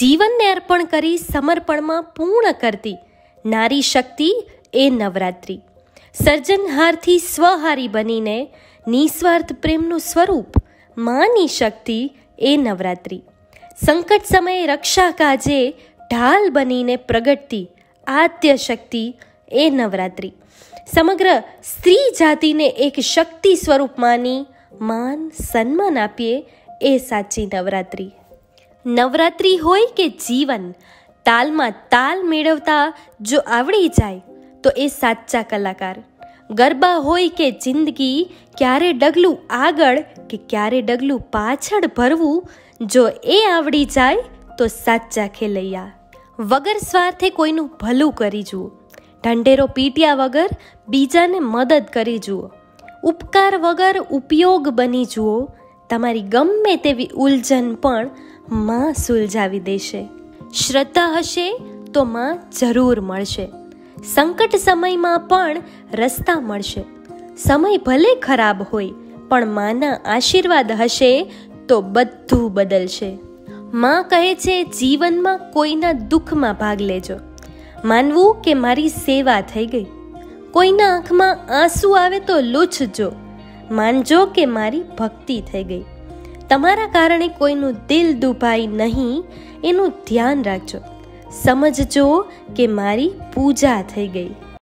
જીવનને અર્પણ કરી સમર્પણમાં પૂર્ણ કરતી નારી શક્તિ એ નવરાત્રિ. સર્જનહારથી સ્વહારી બનીને નિસ્વાર્થ પ્રેમનું સ્વરૂપ માની શક્તિ એ નવરાત્રિ. સંકટ સમયે રક્ષા કાજે ઢાલ બનીને પ્રગટતી આદ્ય શક્તિ એ નવરાત્રિ. સમગ્ર સ્ત્રી જાતિને એક શક્તિ સ્વરૂપ માની માન સન્માન આપીએ એ સાચી નવરાત્રિ. નવરાત્રિ હોય કે જીવન, તાલમાં તાલ મેળવતા જો આવડી જાય, તો એ સાચા કલાકાર. ગરબા હોય કે જિંદગી, ક્યારે ડગલું આગળ કે ક્યારે ડગલું પાછળ ભરવું, જો એ આવડી જાય, તો સાચા ખેલૈયા. વગર સ્વાર્થે કોઈનું ભલું કરી જુઓ. ઢંઢેરો પીટ્યા વગર બીજાને મદદ કરી જુઓ. ઉપકાર વગર ઉપયોગ બની જુઓ. તમારી ગમે તેવી ઉલઝન પણ માં સુલઝાવી દેશે. શ્રદ્ધા હશે તો માં જરૂર મળશે. સંકટ સમયમાં પણ રસ્તા મળશે. સમય ભલે ખરાબ હોય, પણ માના આશીર્વાદ હશે તો બધું બદલશે. માં કહે છે, જીવનમાં કોઈના દુઃખમાં ભાગ લેજો. માનવું કે મારી સેવા થઈ ગઈ. કોઈના આંખમાં આંસુ આવે તો લૂછજો. માનજો કે મારી ભક્તિ થઈ ગઈ. તમારા કારણે કોઈનું દિલ દુભાઈ નહીં, એનું ધ્યાન રાખજો. સમજજો કે મારી પૂજા થઈ ગઈ.